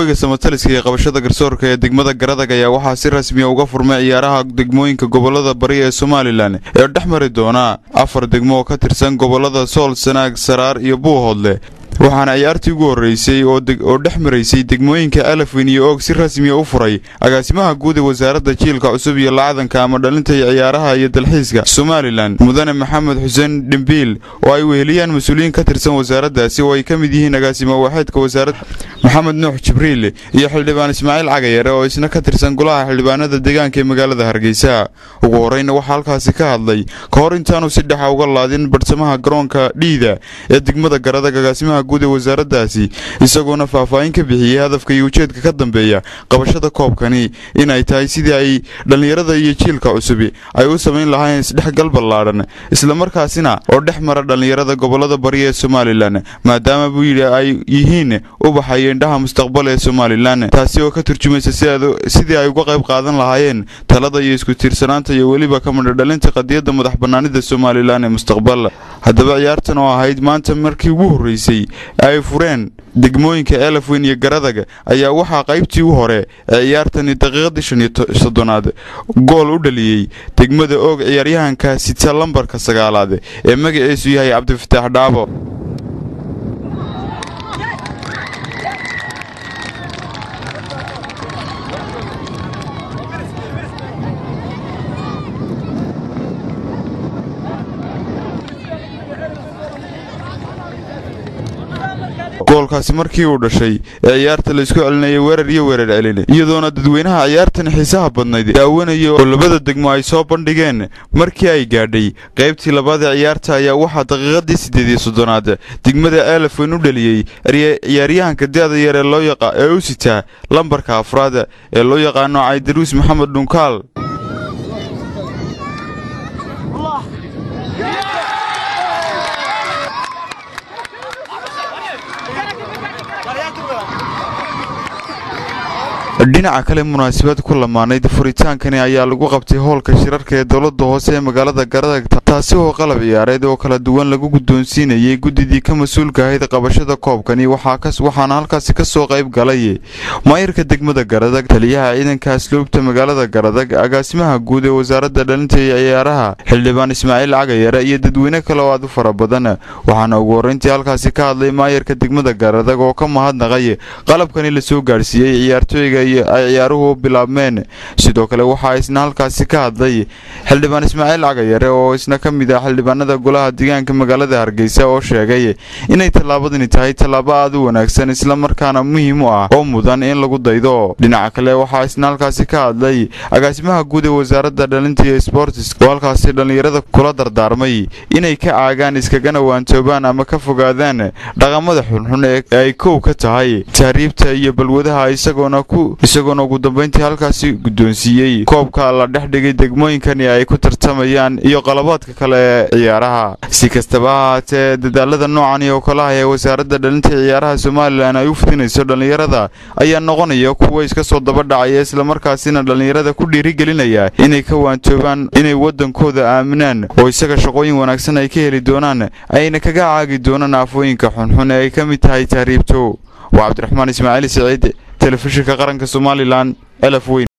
hoyga samataliska iyo qabashada garsoorka ee degmada garadag ayaa waxaa si rasmiya uga furmay ciyaaraha degmooyinka gobollada bari ee somalilan ee dhex mari doona afar degmo oo ka tirsan gobollada sool sanaag saraar iyo buuhoodle waxaana ciyaartii ugu horreysay oo dhex maraysay degmooyinka alafweyn iyo oog si rasmiya u furay agaasimaha guud ee wasaaradda jiilka cusub iyo lacadanka ama dhalinta ciyaaraha iyo dalxiiska somalilan. Mudane maxamed xuseen dhimbiil oo ay weheliyaan mas'uuliyiin ka tirsan wasaaraddaasi oo ay ka mid yihiin agaasimo waaxeedka wasaaradda maxamed nuux jibriil iyo xildhibaan ismaaciil cagayare oo isna ka tirsan golaha xildhibaanada deegaanka ee magaalada hargeysa. Ugu horreyna waxaa halkaasi ka hadlay ka hor intaanu si dhexa uga laadin barhsamaha garoonka dhiida ee degmada garadag agaasimaha guud ee wasaaraddaasi isagoona faahfaahin ka bixiyey hadafka iyo ujeedka ka dambeeya qabashada koobkani inay tahay sidii ay dhallinyarada iyo jiilka cusubi ay u samayn lahaayeen isdhexgal ballaadhan islamarkaasina oo dhex mara dhallinyarada gobollada bari ee somalilan maadaama buu yidhi ay yihiin ubaxa iyo indhaha mustaqbal ee somalilan taasi oo ka turjumaysa sidii ay uga qayb qaadan lahaayeen talada iyo isku tiirsanaanta iyo weliba ka midha dhalinta qadiyadda madax bannaanida somalilan ee mustaqbal. Haddaba ciyaartan oo ahayd maanta markii ugu horreysay ay fureen degmooyinka elafweyn iyo garadag ayaa waxaa qaybtii u hore ee ciyaartani daqiiqadii shan iyo soddonaad gool u dhaliyey degmada oog ciyaaryahanka sita lambarka sagaalaad ee magaciisu yahay cabdifataax dhaabo goolkaasi markii uu dhashay ee ciyaarta laysku celinayay weerar iyo weerar celin iyadoona dadweynaha ciyaartan xiisaha badnayd daawanaya oo labada degmo ay soo bandhigeen. Markii ay gaadhay qaybtii labaad ee ciyaarta ayaa waxaa daqiiqadii siddeed iyo soddonaad degmada elafweyn u dhaliyey ciyaaryahanka da-da yar ee u sitaa lambarka afraad ee loo yaqaano caydaruus maxamed dhunkaal dhinaca kale munaasabad ku lamaanayd furitaankani ayaa lagu qabtay hoolka shirarka ee dowladda hoose ee magaalada garadag taasi oo qalab ciyaareed oo kala duwan lagu guddoonsiinayay guddidii ka mas'uulka ahayd qabashada koobkani waxaana halkaasi ka soo qayb galay maayirka degmada garadag taliyaha ciidanka asluubta magaalada garadag agaasimaha guud ee wasaaradda dhalinta iyo ciyaaraha xildhibaan ismaaciil cagayare iyo dadweyne kale oo aad u fara badan waxaana ugu horreyntii halkaasi ka hadlay maayirka degmada garadag oo ka mahadnaqay qalabkani la soo gaadhsiiyey ciyaartooyga ay ciyaaruhu bilaabmeen. Sidoo kale waxaa isna halkaasi ka hadlay xildhibaan ismaaciil cagayare oo isna ka mid ah xildhibaanada golaha deegaanka magaalada hargeysa oo sheegay inay tallaabadani tahay tallaabo aad u wanaagsan islamarkaana muhiim u ah oo mudan in lagu daydo. Dhinaca kale waxaa isna halkaasi ka hadlay agaasimaha guud ee wasaaradda dhalinta iyo sbortis oo halkaasi dhallinyarada kula dardaarmay inay ka caagaan iskagana waantoobaan ama ka fogaadaan dhaqamada xunxun ee ay kow ka tahay tahriibta iyo balwadaha isagoona ku isagoona ugu dambeyntii halkaasi guddoonsiiyey koobka la dhex dhigay degmooyinkani ay ku tartamayaan iyo qalabaadka kale ee ciyaaraha. Si kastaba ha ahaatee dadaalada noocani oo kalaha ee wasaaradda dhalinta ciyaaraha somalilan ay u fidinayso dhallinyarada ayaa noqonaya kuwa iska soo daba dhacaya islamarkaasina dhallinyarada ku dhiirigelinaya inay ka waantoobaan inay waddankooda aaminaan oo isaga shaqooyin wanaagsan ay ka heli doonaan ayna kaga caagi doonaan aafooyinka xunxun ee ay ka mid tahay tahriibto waa cabdiraxmaan ismaaciil siciid telefishinka qaranka somalilan elaf weyn